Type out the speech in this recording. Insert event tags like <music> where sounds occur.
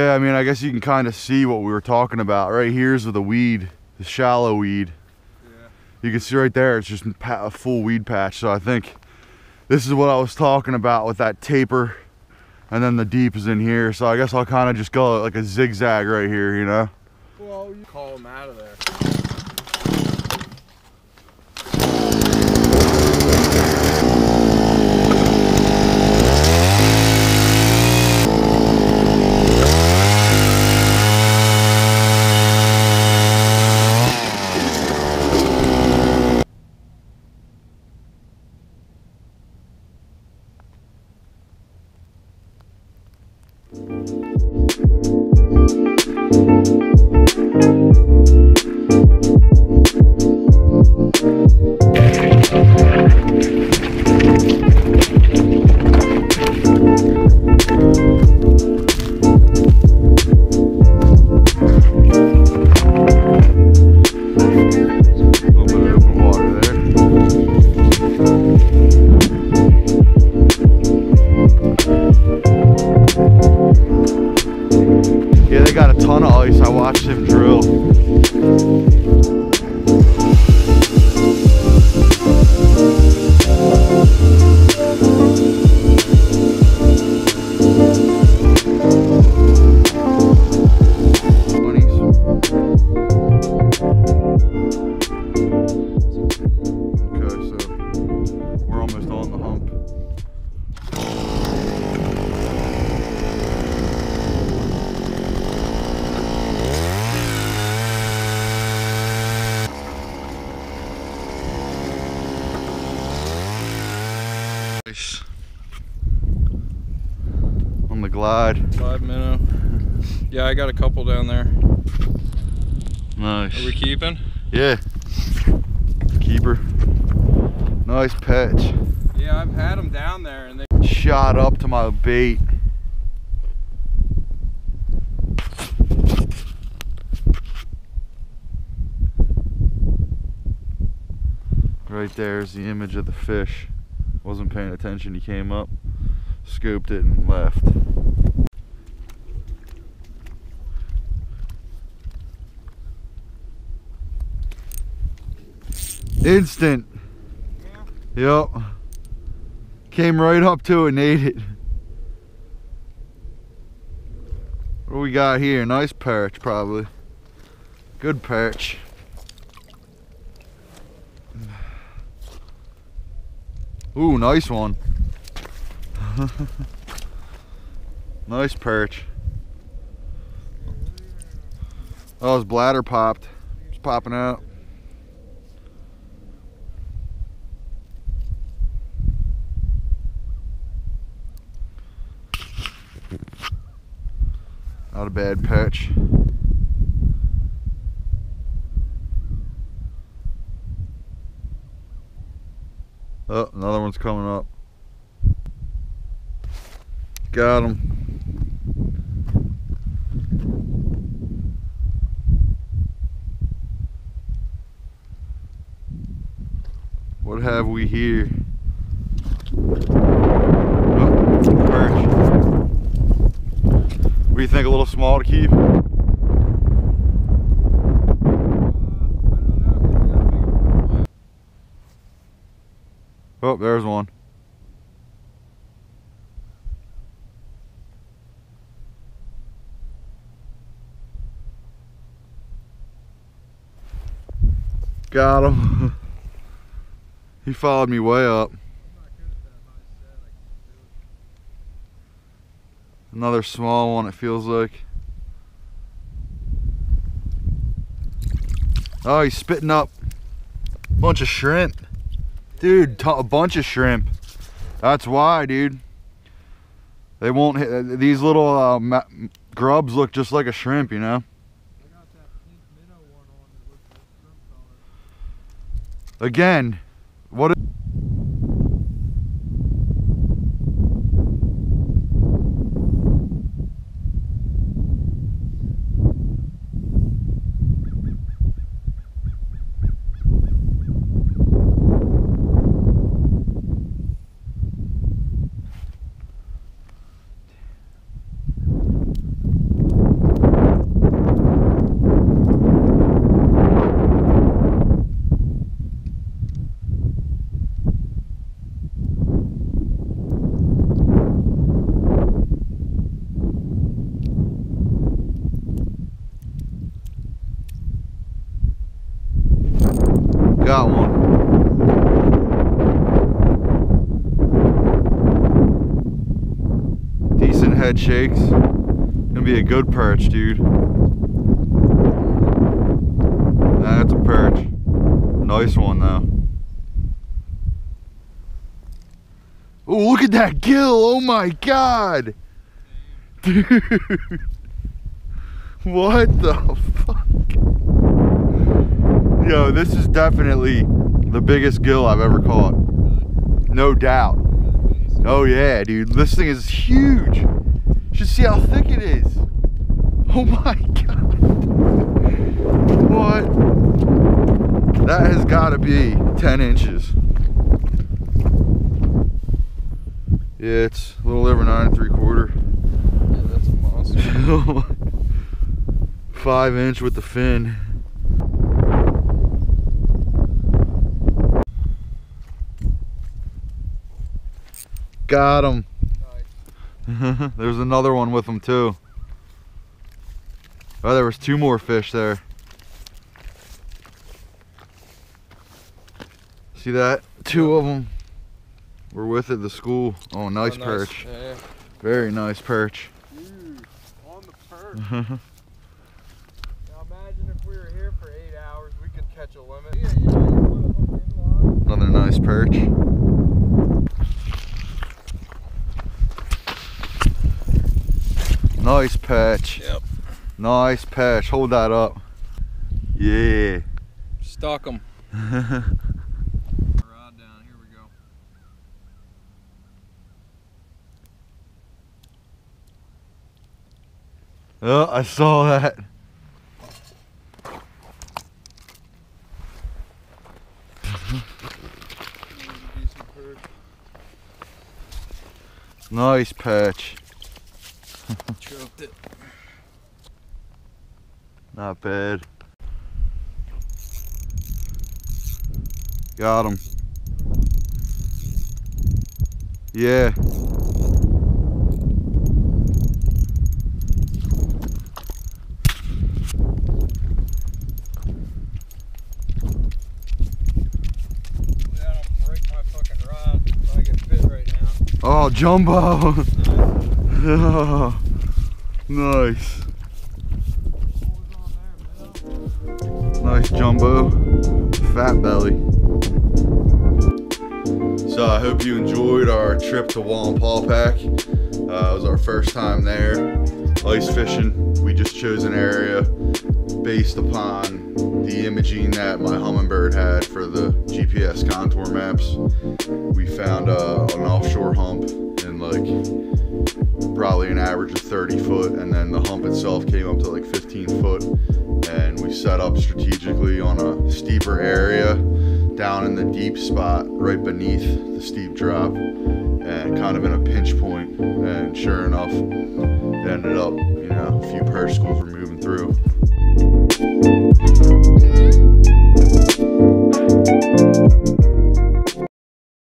Yeah, I mean, I guess you can kind of see what we were talking about. Right here's with the weed, the shallow weed. Yeah. You can see right there, it's just a full weed patch. So I think this is what I was talking about with that taper. And then the deep is in here. So I guess I'll kind of just go like a zigzag right here, you know? Well, you call them out of there. Nice. On the glide. Five minnow. Yeah, I got a couple down there. Nice. Are we keeping? Yeah. Keeper. Nice patch. Yeah, I've had them down there and they. Shot up to my bait. Right there's the image of the fish. Wasn't paying attention, he came up, scooped it, and left. Instant. Yep. Came right up to it and ate it. What do we got here? Nice perch, probably. Good perch. Ooh, nice one. <laughs> nice perch. Oh, his bladder popped. It's popping out. Not a bad perch. Oh, another one's coming up. Got him. What have we here? Oh, perch. What do you think? A little small to keep? Oh, there's one. Got him. <laughs> he followed me way up. Another small one, it feels like. Oh, he's spitting up a bunch of shrimp. Dude, a bunch of shrimp. That's why, dude. They won't hit. These little uh, grubs look just like a shrimp, you know? Again, what? Head shakes. Gonna be a good perch, dude. That's a perch. Nice one though. Oh, look at that gill! Oh my god! <laughs> Dude! What the fuck? Yo, this is definitely the biggest gill I've ever caught. No doubt. Oh yeah, dude. This thing is huge. You should see how thick it is. Oh my god. What? That has got to be 10 inches. Yeah, it's a little over nine and three quarter. Yeah, that's a monster. <laughs> Five inch with the fin. Got him. <laughs> There's another one with them too. Oh, there was two more fish there. See that? Two of them were with it, the school. Oh, oh nice Oh, perch. Yeah. Very nice perch. Dude, on the perch. <laughs> Now imagine if we were here for eight hours, we could catch a limit. Yeah, you know, you put a hook in line. Another nice perch. Nice perch. Yep. Nice perch. Hold that up. Yeah. Stuck them. <laughs> Rod down. Here we go. oh, I saw that. <laughs> Nice perch. Choked it. Not bad. Got him. Yeah. Yeah, I don't break my fucking rod if I get bit right now. Oh, jumbo. <laughs> <laughs> Nice. Nice jumbo. Fat belly. So I hope you enjoyed our trip to Wallenpaupack. Uh, it was our first time there. Ice fishing. We just chose an area based upon the imaging that my Humminbird had for the GPS contour maps. We found uh, an offshore hump and like probably an average of 30 foot and then the hump itself came up to like 15 foot. And we set up strategically on a steeper area down in the deep spot right beneath the steep drop and kind of in a pinch point. And sure enough it ended up you know a few perch schools were moving through